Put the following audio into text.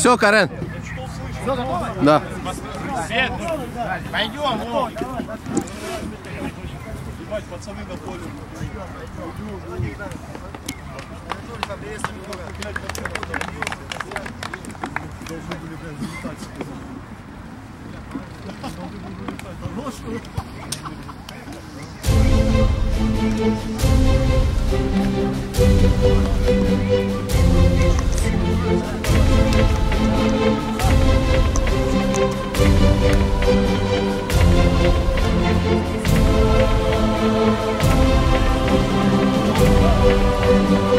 Все, Карен. Да. Свет, пойдем, вот. пацаны на поле. Должны были, блядь, летать. Должны были летать. Ну что? Thank you. Thank